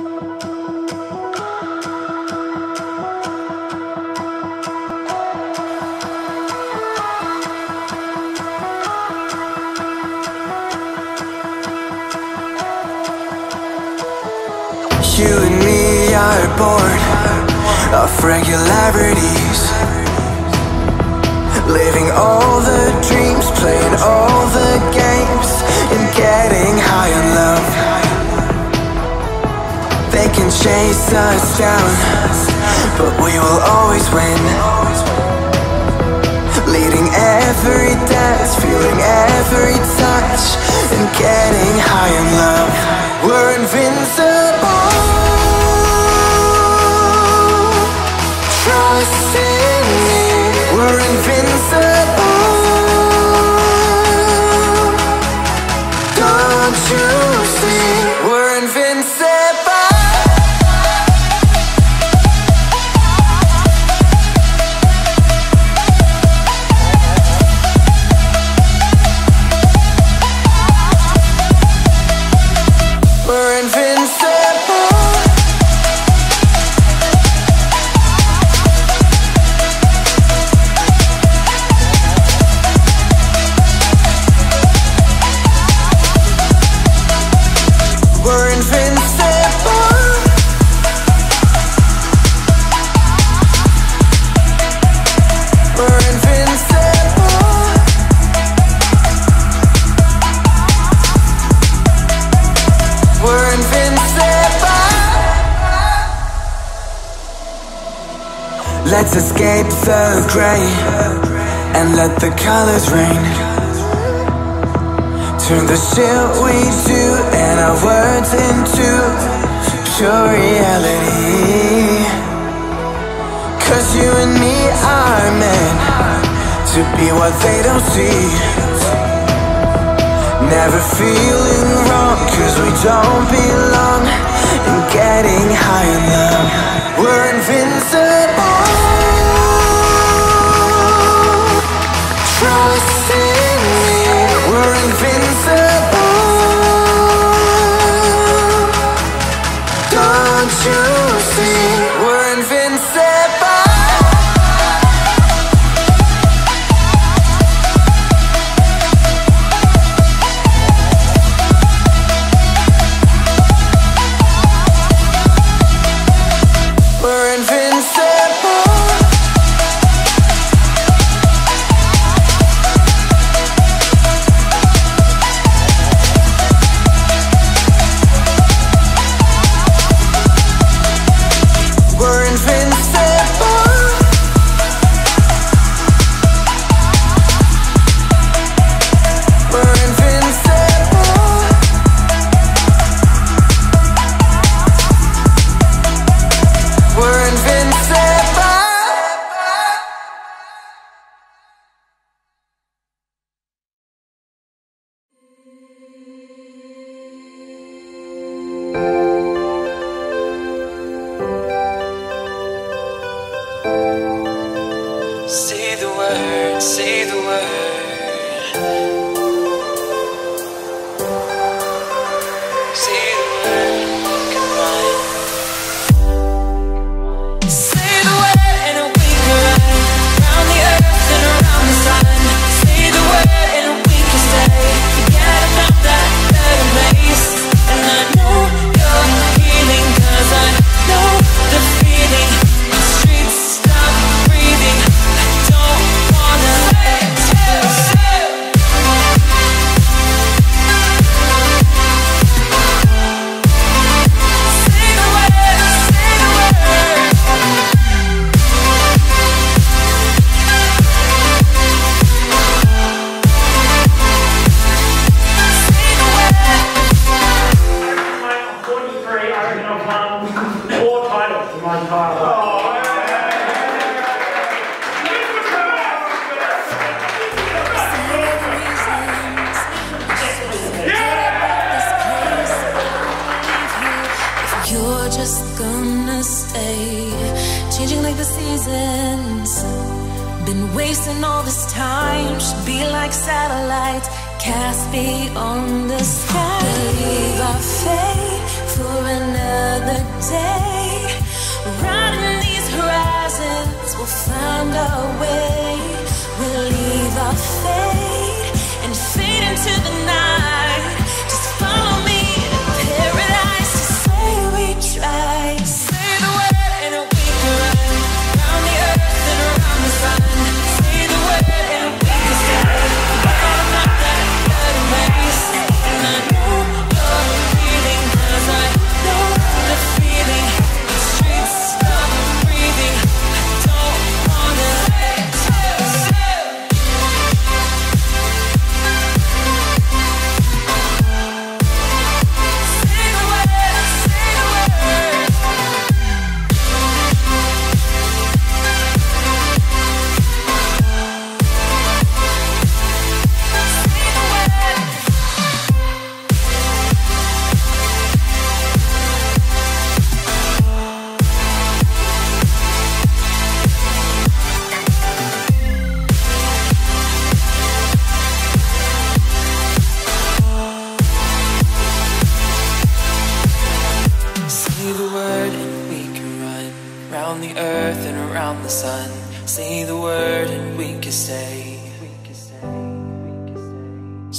You and me are bored of regularities. Living all the dreams, playing all the games And getting high on love chase us down But we will always win. Leading every dance, feeling every touch And getting high on love. We're invincible Let's escape the gray And let the colors rain. Turn the shit we do and our words into pure reality. Cause you and me are meant to be what they don't see. Never feeling wrong cause we don't belong And getting high in wasting all this time, should be like satellites, cast beyond the sky. Leave our fate for another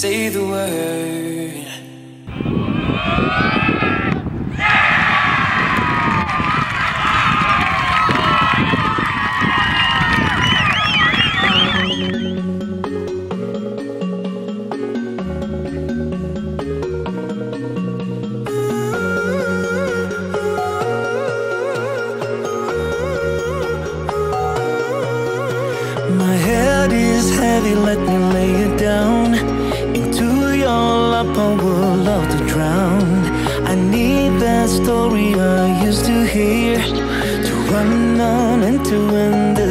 Say the word. My head is heavy, let me lay it full of the. I need that story I used to hear to run on and to end.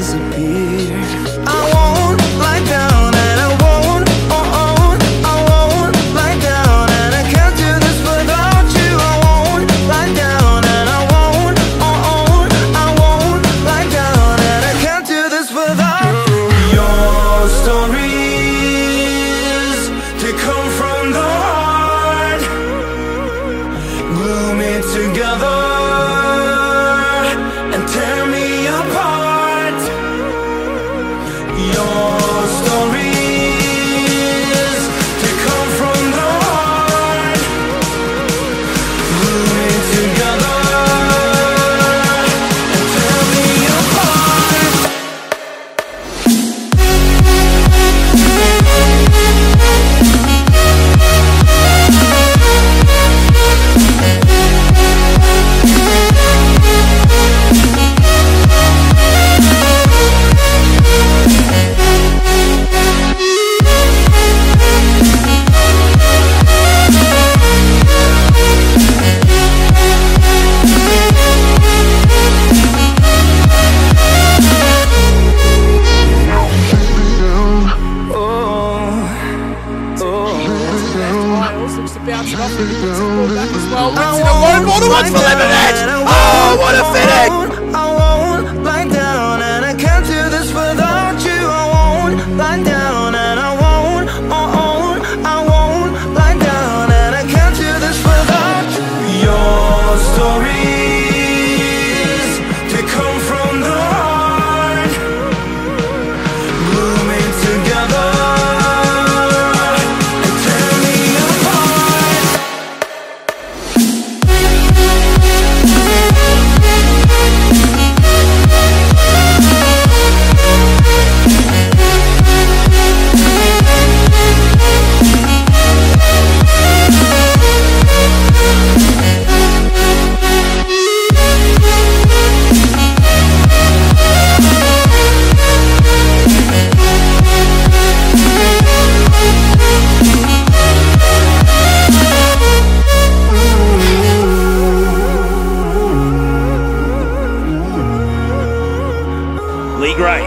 Lee Gray.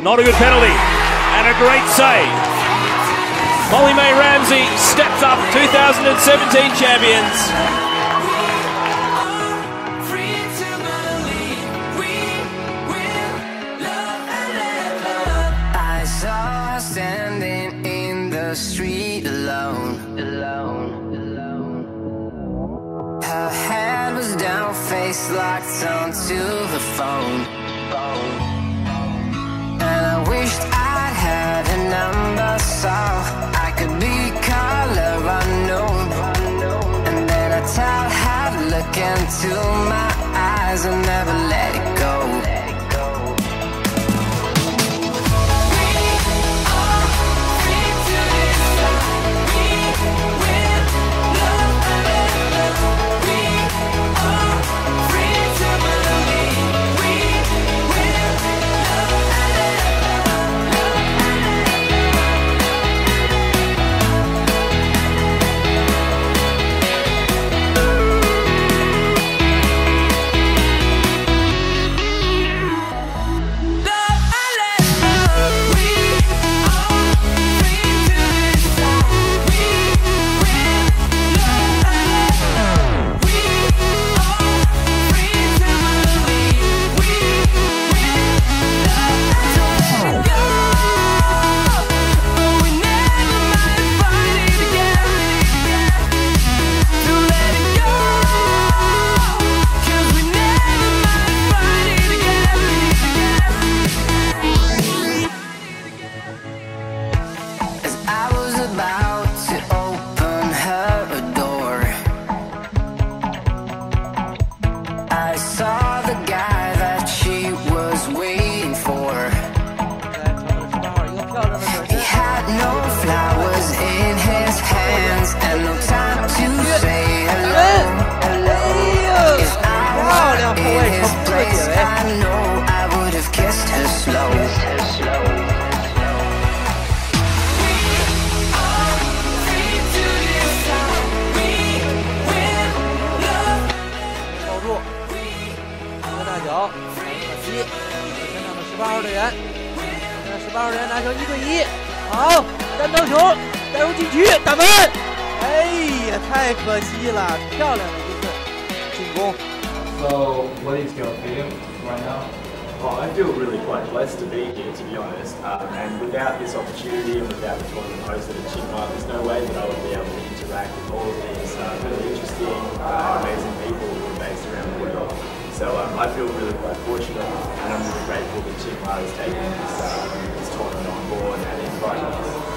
Not a good penalty, and a great save. Molly Mae Ramsey steps up 2017 champions. face locked onto the phone. And I wished I'd had a number so I could be color unknown. And then I tell her to look into my eyes and never let it go if i know i would have kissed her slowly kissed her slowly kissed So, what is your feeling right now? Oh, I feel really quite blessed to be here, to be honest. Um, and without this opportunity and without the tournament hosted at Chiangmai, there's no way that I would be able to interact with all of these uh, really interesting uh, amazing people who are based around the world. So um, I feel really quite fortunate, and I'm really grateful that Chiangmai has taken this, uh, this tournament on board and invited us.